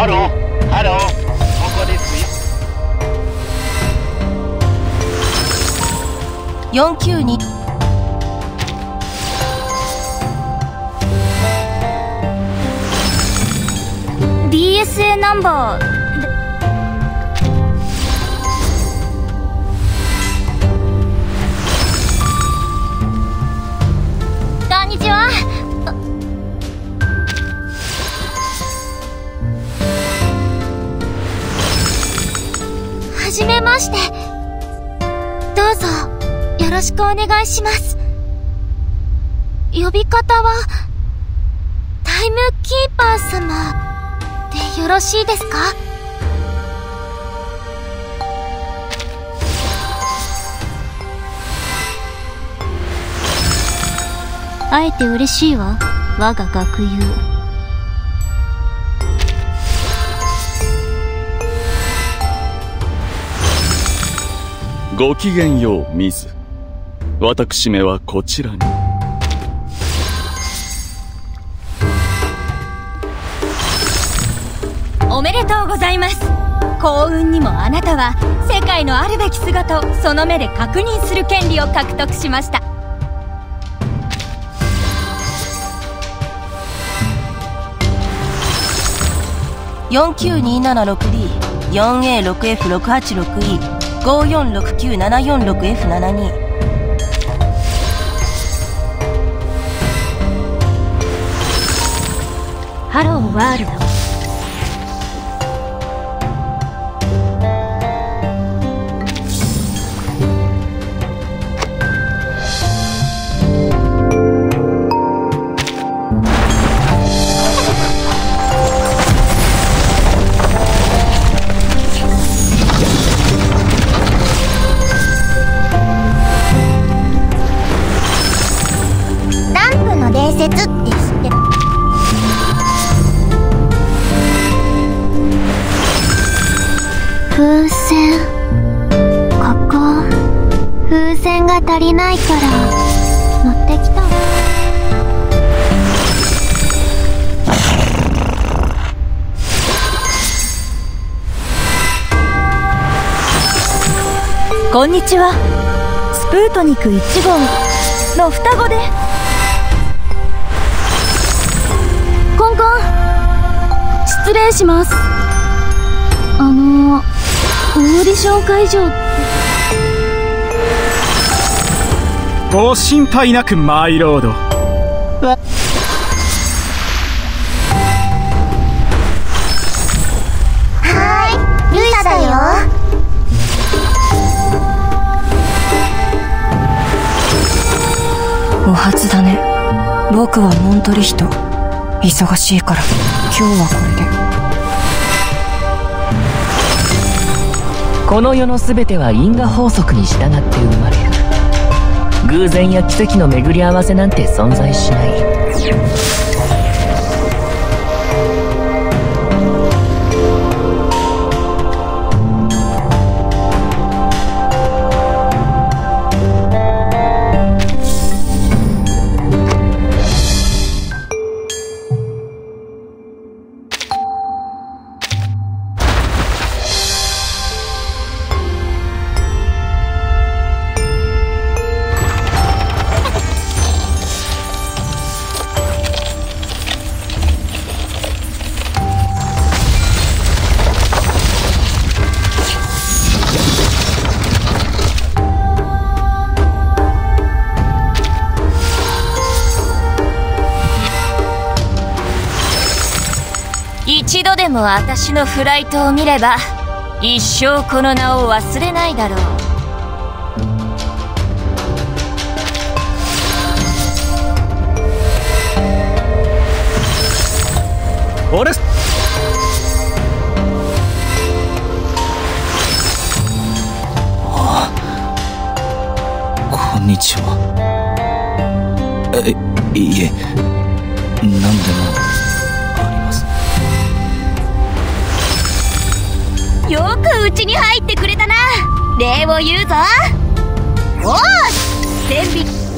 ハローハローここですよ492 DSA ナンバーはじめまして。どうぞよろしくお願いします。呼び方はタイムキーパー様でよろしいですか？会えて嬉しいわ。我が学友。ごきげんようミズ。私めはこちらに。おめでとうございます。幸運にもあなたは世界のあるべき姿をその目で確認する権利を獲得しました。4 9 2 7 6 d 4 a 6 f 6 8 6 e 5 4 6 9 7 4 6 f 7 2ハローワールド。ないから乗ってきた。こんにちは。スプートニク1号の双子で。コンコン。失礼します。あのオーディション会場ってご心配なくマイロード。はーいルイサだよ。お初だね。僕はモントリヒト。忙しいから。今日はこれで。この世の全ては因果法則に従って生まれる偶然や奇跡の巡り合わせなんて存在しない。一度でも私のフライトを見れば一生この名を忘れないだろう。俺こんにちは。えいいえ何でもよくうちに入ってくれたな。礼を言うぞ。おーし天引き